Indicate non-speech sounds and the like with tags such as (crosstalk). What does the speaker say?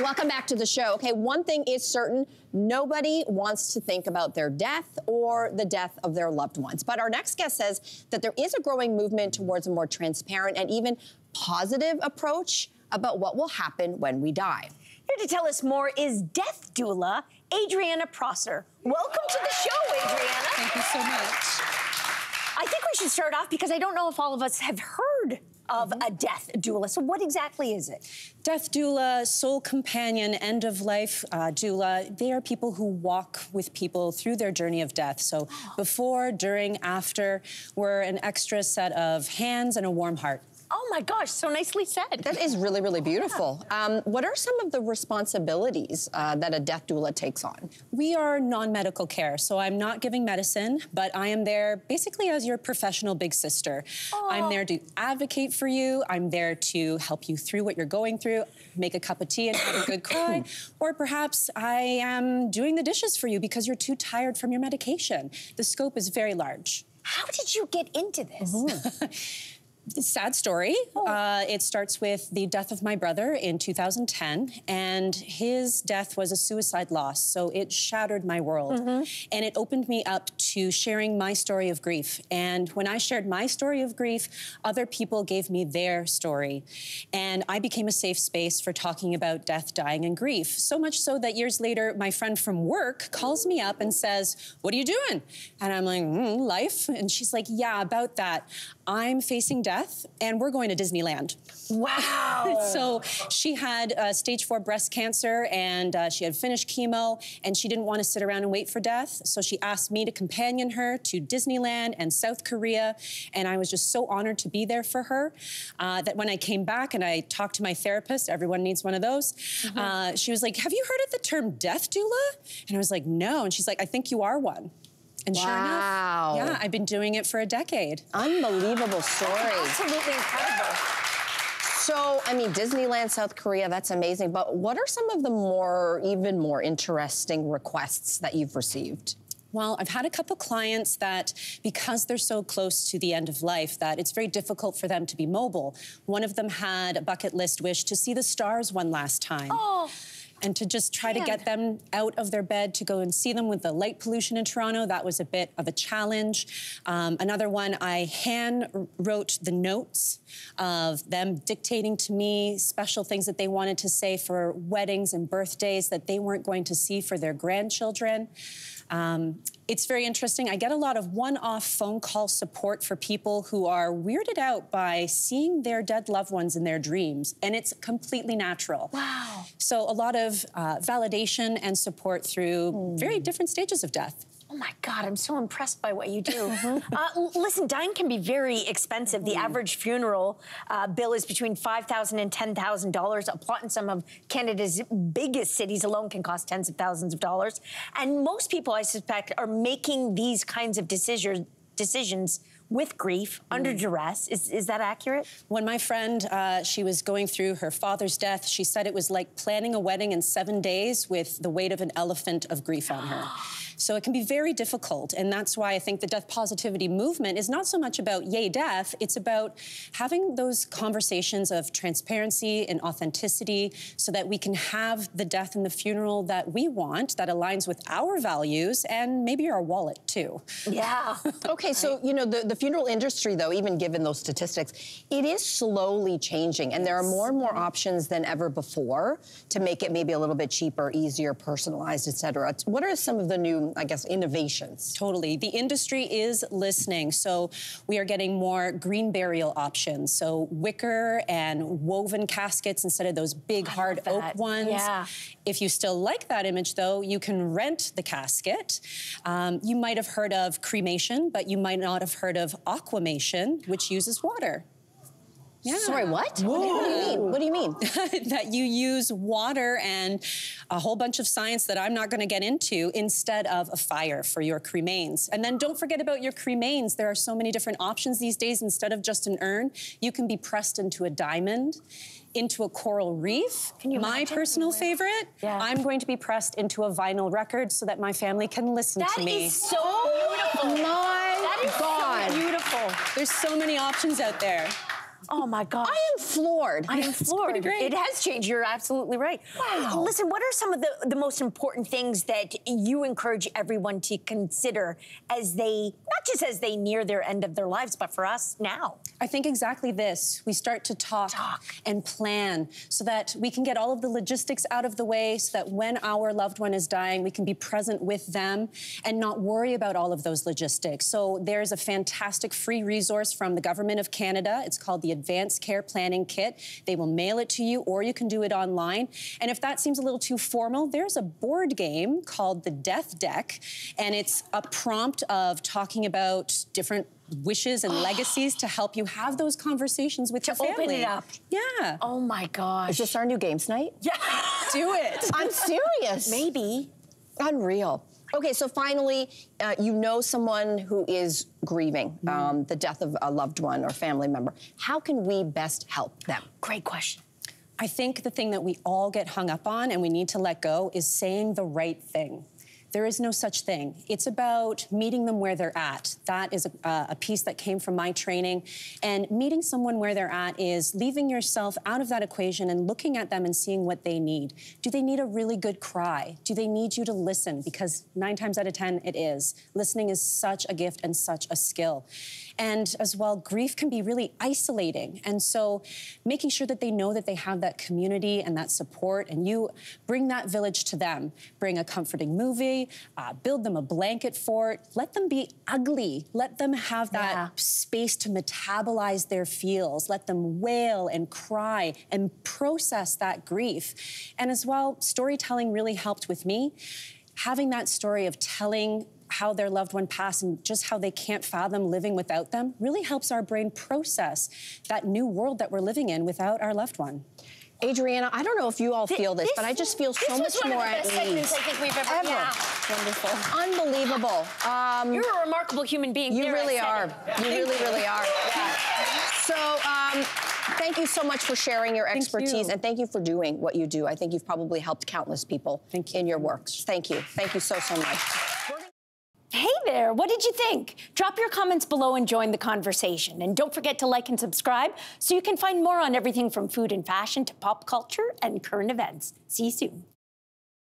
Welcome back to the show. Okay, one thing is certain nobody wants to think about their death or the death of their loved ones. But our next guest says that there is a growing movement towards a more transparent and even positive approach about what will happen when we die. Here to tell us more is death doula Adrianna Prosser. Welcome to the show, Adrianna. Thank you so much. I think we should start off because I don't know if all of us have heard of mm-hmm. a death doula. So, what exactly is it? Death doula, soul companion, end of life uh, doula, they are people who walk with people through their journey of death. So, before, during, after, we're an extra set of hands and a warm heart. Oh my gosh, so nicely said. That is really, really beautiful. Yeah. Um, what are some of the responsibilities uh, that a death doula takes on? We are non medical care, so I'm not giving medicine, but I am there basically as your professional big sister. Aww. I'm there to advocate for you, I'm there to help you through what you're going through, make a cup of tea and have a good (coughs) cry, or perhaps I am doing the dishes for you because you're too tired from your medication. The scope is very large. How did you get into this? Mm-hmm. (laughs) sad story. Oh. Uh, it starts with the death of my brother in 2010, and his death was a suicide loss. So it shattered my world, mm-hmm. and it opened me up to sharing my story of grief. And when I shared my story of grief, other people gave me their story, and I became a safe space for talking about death, dying, and grief. So much so that years later, my friend from work calls me up and says, "What are you doing?" And I'm like, mm, "Life," and she's like, "Yeah, about that. I'm facing death." Death, and we're going to Disneyland. Wow. (laughs) so she had uh, stage four breast cancer, and uh, she had finished chemo, and she didn't want to sit around and wait for death. So she asked me to companion her to Disneyland and South Korea, and I was just so honored to be there for her. Uh, that when I came back and I talked to my therapist, everyone needs one of those. Mm-hmm. Uh, she was like, "Have you heard of the term death doula?" And I was like, "No." And she's like, "I think you are one." And wow. sure enough, yeah, I've been doing it for a decade. Unbelievable story. Absolutely incredible. So, I mean, Disneyland, South Korea, that's amazing. But what are some of the more, even more interesting requests that you've received? Well, I've had a couple clients that, because they're so close to the end of life, that it's very difficult for them to be mobile. One of them had a bucket list wish to see the stars one last time. Oh and to just try Man. to get them out of their bed to go and see them with the light pollution in Toronto. That was a bit of a challenge. Um, another one, I hand wrote the notes of them dictating to me special things that they wanted to say for weddings and birthdays that they weren't going to see for their grandchildren. Um, it's very interesting. I get a lot of one off phone call support for people who are weirded out by seeing their dead loved ones in their dreams, and it's completely natural. Wow. So, a lot of uh, validation and support through mm. very different stages of death. Oh my God, I'm so impressed by what you do. Mm-hmm. uh, listen, dying can be very expensive. The mm. average funeral uh, bill is between $5,000 and $10,000. A plot in some of Canada's biggest cities alone can cost tens of thousands of dollars. And most people, I suspect, are making these kinds of decisions decisions with grief, mm. under duress. Is, is that accurate? When my friend, uh, she was going through her father's death, she said it was like planning a wedding in seven days with the weight of an elephant of grief on her. (gasps) So it can be very difficult. And that's why I think the death positivity movement is not so much about yay death, it's about having those conversations of transparency and authenticity so that we can have the death and the funeral that we want that aligns with our values and maybe our wallet too. Yeah. (laughs) okay, so you know the, the funeral industry though, even given those statistics, it is slowly changing and there are more and more options than ever before to make it maybe a little bit cheaper, easier, personalized, et cetera. What are some of the new I guess, innovations. Totally. The industry is listening. So we are getting more green burial options. So wicker and woven caskets instead of those big, I hard oak ones. Yeah. If you still like that image, though, you can rent the casket. Um, you might have heard of cremation, but you might not have heard of aquamation, which uses water. Yeah. Sorry, what? Whoa. What do you mean? What do you mean? that you use water and a whole bunch of science that I'm not going to get into instead of a fire for your cremains. And then don't forget about your cremains. There are so many different options these days. Instead of just an urn, you can be pressed into a diamond into a coral reef. Can you my personal favorite, yeah. I'm going to be pressed into a vinyl record so that my family can listen that to me. That is so beautiful. My that is God. There's so many options out there. Oh my gosh. I am floored. I am floored. great. It has changed. You're absolutely right. Wow. Listen, what are some of the, the most important things that you encourage everyone to consider as they, not just as they near their end of their lives, but for us now? I think exactly this. We start to talk, Talk. and plan so that we can get all of the logistics out of the way so that when our loved one is dying, we can be present with them and not worry about all of those logistics. So there's a fantastic free resource from the Government of Canada. It's called the Advanced Care Planning Kit. They will mail it to you or you can do it online. And if that seems a little too formal, there's a board game called the Death Deck and it's a prompt of talking about different wishes and (gasps) legacies to help you have those conversations with your open family. it up. Yeah. Oh my gosh. Is this our new games night? yeah. Do it. I'm serious. Maybe. Unreal. Okay, so finally, uh, you know someone who is grieving um, the death of a loved one or family member. How can we best help them? Great question. I think the thing that we all get hung up on and we need to let go is saying the right thing. There is no such thing. It's about meeting them where they're at. That is a, a piece that came from my training. And meeting someone where they're at is leaving yourself out of that equation and looking at them and seeing what they need. Do they need a really good cry? Do they need you to listen? Because nine times out of 10, it is. Listening is such a gift and such a skill. And as well, grief can be really isolating. And so making sure that they know that they have that community and that support, and you bring that village to them. Bring a comforting movie, uh, build them a blanket fort, let them be ugly, let them have that Yeah. space to metabolize their feels, let them wail and cry and process that grief. And as well, storytelling really helped with me. Having that story of telling how their loved one passed and just how they can't fathom living without them really helps our brain process that new world that we're living in without our loved one. Adrianna, I don't know if you all feel this, but I just feel so this much was one more of the at best segments ease. I think we've ever. Ever. Yeah. Wonderful. Unbelievable. Um, You're a remarkable human being. you really are. it. You really, really are. So, um, thank you so much for sharing your expertise you. and thank you for doing what you do. I think you've probably helped countless people Thank in your work. Thank you. Thank you so, so much. Hey there, what did you think? Drop your comments below and join the conversation. And don't forget to like and subscribe so you can find more on everything from food and fashion to pop culture and current events. See you soon.